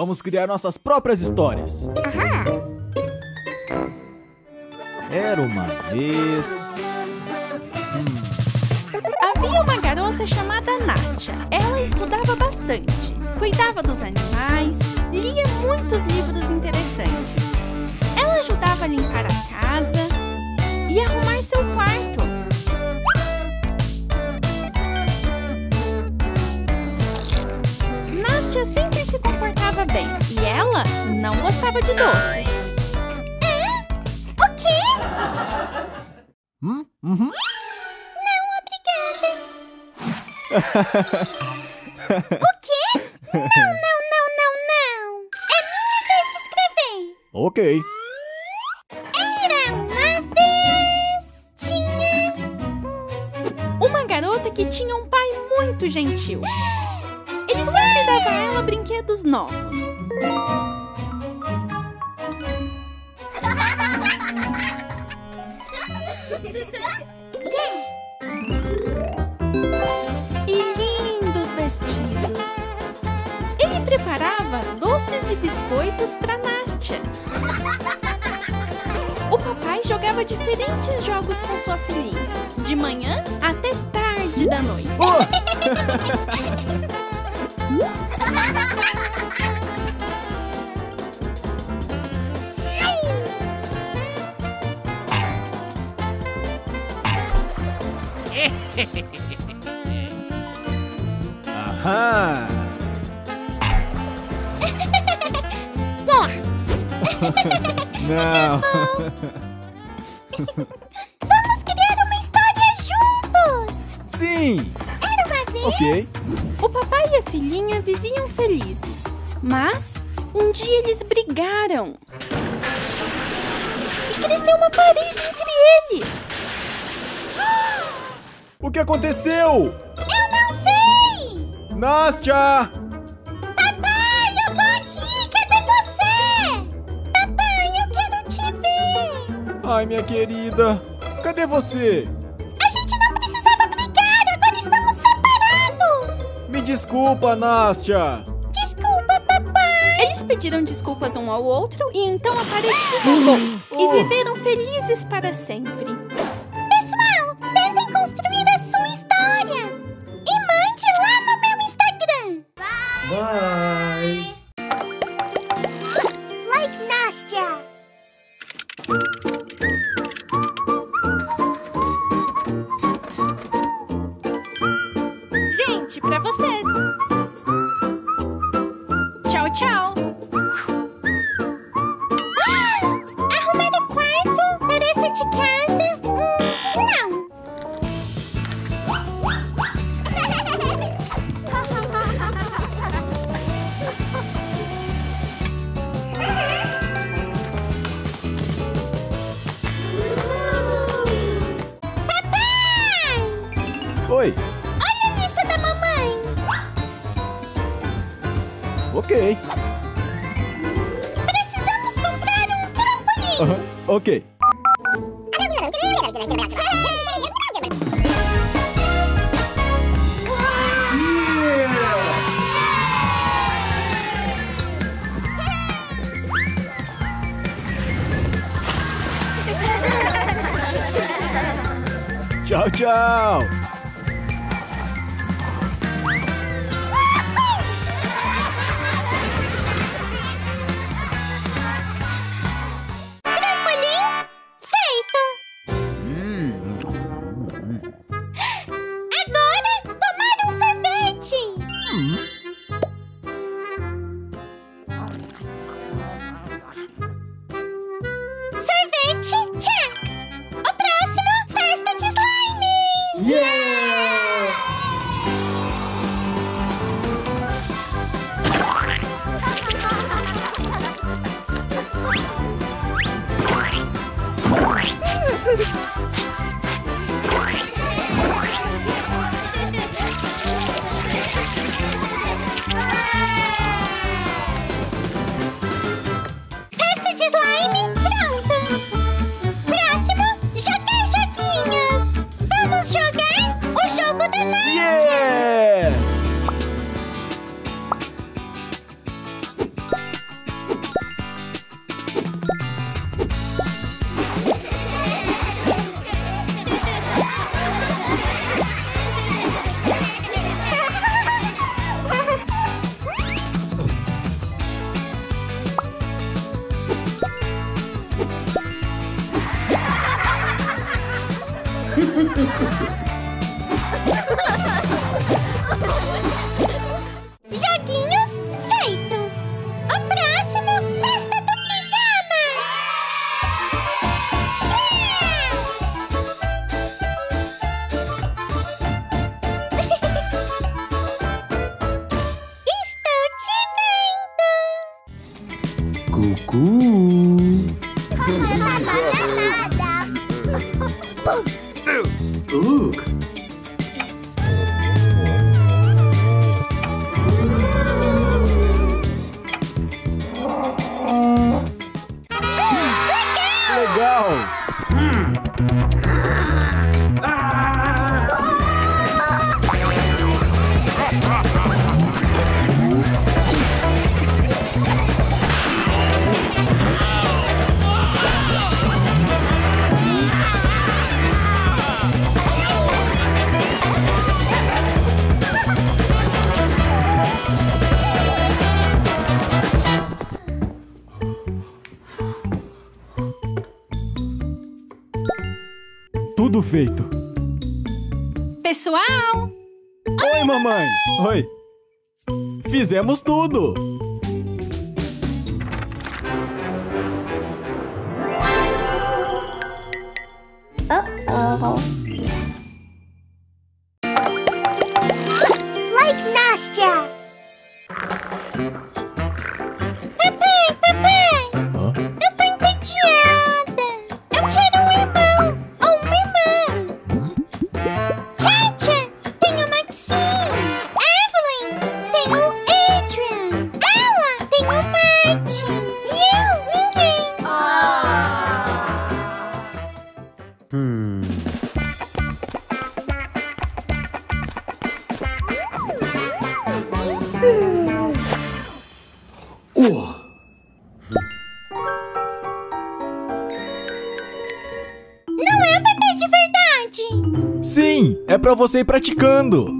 Vamos criar nossas próprias histórias. Era uma vez. Havia uma garota chamada Nastia. Ela estudava bastante, cuidava dos animais, lia muitos livros interessantes. Ela ajudava a limpar a casa e arrumar seu quarto. Nastia sempre se comportava bem e ela não gostava de doces. O quê? Hum? Uhum. O quê? Não, não, não, não, não. É minha vez de escrever. Ok. Era uma vez. Tinha. Uma garota que tinha um pai muito gentil. Ele sempre dava a ela brinquedos novos. E lindos vestidos. Ele preparava doces e biscoitos para Nastia. O papai jogava diferentes jogos com sua filhinha, de manhã até tarde da noite. Oh! Aham! Não! Vamos criar uma história juntos. Sim! Ok. O papai e a filhinha viviam felizes, mas um dia eles brigaram. E cresceu uma parede entre eles. O que aconteceu? Eu não sei. Nastia! Papai, eu tô aqui. Cadê você? Papai, eu quero te ver. Ai, minha querida! Cadê você? Me desculpa, Nastia! Desculpa, papai. Eles pediram desculpas um ao outro e então a parede desabou. E Oh. viveram felizes para sempre. Ok. Precisamos comprar um trampolim. Aham, ok. Tchau, tchau! Joguinhos feito! O próximo, festa do pijama! Yeah! Estou te vendo! Cucu! Ooh. feito. Pessoal! Oi, mamãe! Oi! Fizemos tudo! Uh oh para você ir praticando.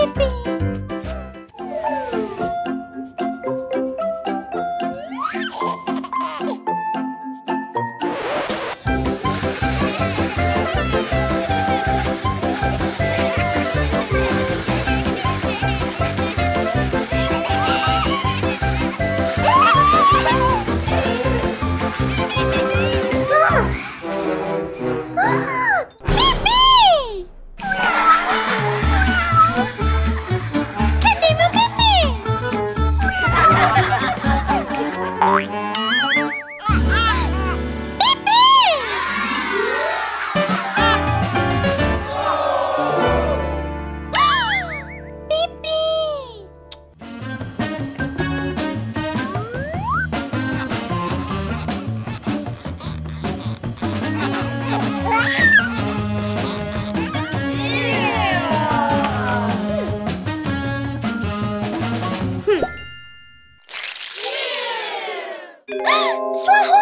sleepy. 啊，算好。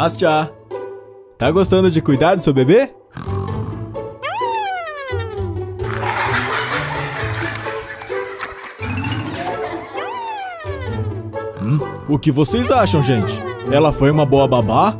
Nastia, tá gostando de cuidar do seu bebê? Hum, o que vocês acham, gente? Ela foi uma boa babá?